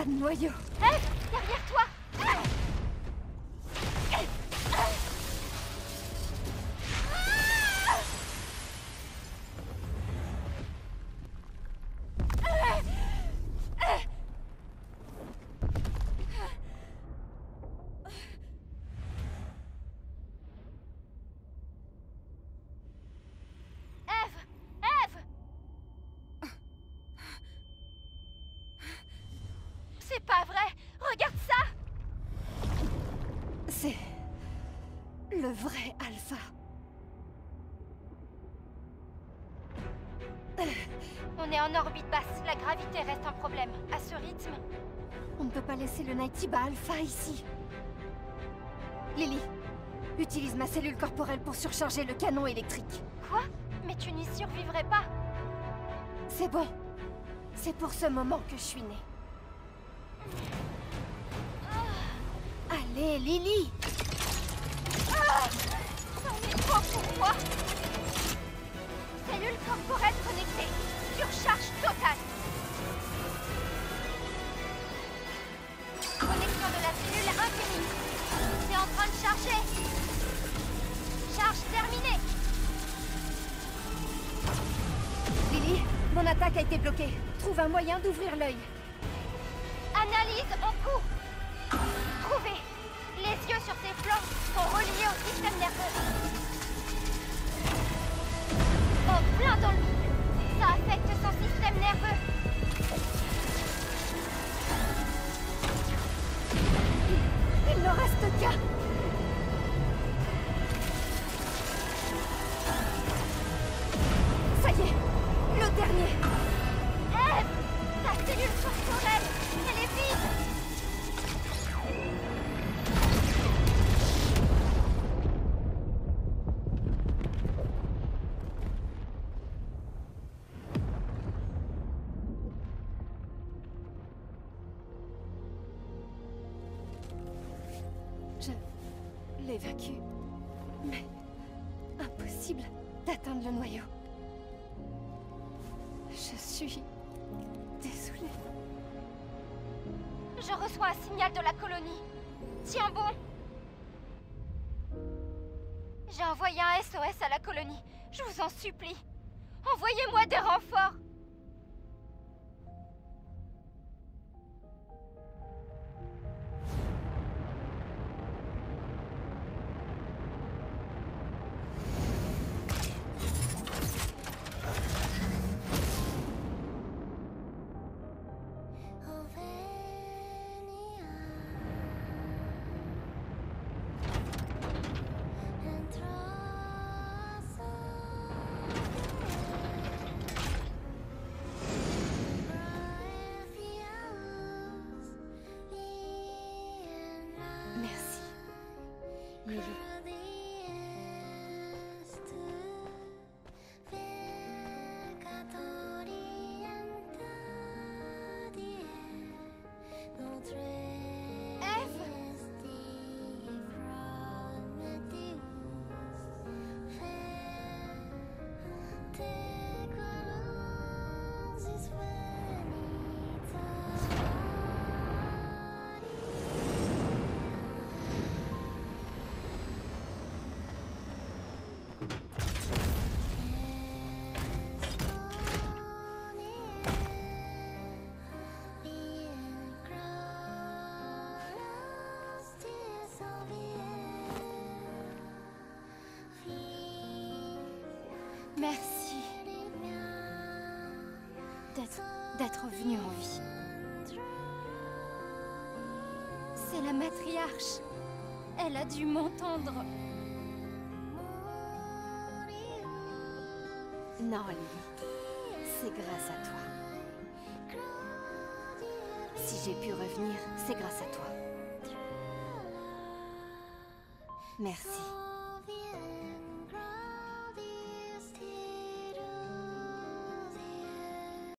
Pas de noyau. Eve, derrière toi Eve Eve C'est pas vrai Regarde ça C'est... le vrai Alpha. On est en orbite basse, la gravité reste un problème. À ce rythme, On ne peut pas laisser le Nightiba Alpha ici. Lily, utilise ma cellule corporelle pour surcharger le canon électrique. quoi? Mais tu n'y survivrais pas C'est bon. C'est pour ce moment que je suis née. Lily C'en est trop pour moi Cellule corporelle connectée. Surcharge totale. Connexion de la cellule infinie. C'est en train de charger. Charge terminée. Lily, mon attaque a été bloquée. Trouve un moyen d'ouvrir l'œil. Analyse en cours. L'évacue. Mais impossible d'atteindre le noyau. Je suis désolée. Je reçois un signal de la colonie. Tiens bon J'ai envoyé un SOS à la colonie. Je vous en supplie. Envoyez-moi des renforts Merci d'être d'être venu en vie. C'est la matriarche. Elle a dû m'entendre. Non, Lily. C'est grâce à toi. Si j'ai pu revenir, c'est grâce à toi. Merci.